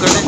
ಕಡೆ